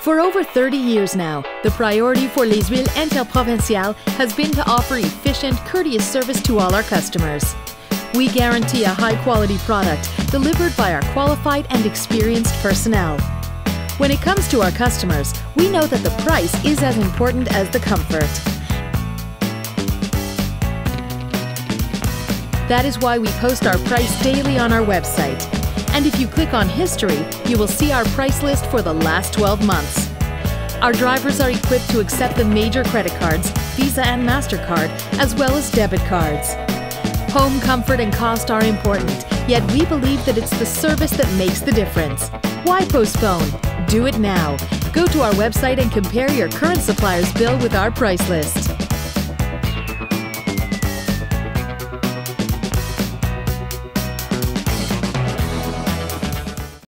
For over 30 years now, the priority for Les Huiles Interprovinciales has been to offer efficient, courteous service to all our customers. We guarantee a high quality product delivered by our qualified and experienced personnel. When it comes to our customers, we know that the price is as important as the comfort. That is why we post our price daily on our website. And if you click on History, you will see our price list for the last 12 months. Our drivers are equipped to accept the major credit cards, Visa and MasterCard, as well as debit cards. Home comfort and cost are important, yet we believe that it's the service that makes the difference. Why postpone? Do it now. Go to our website and compare your current supplier's bill with our price list.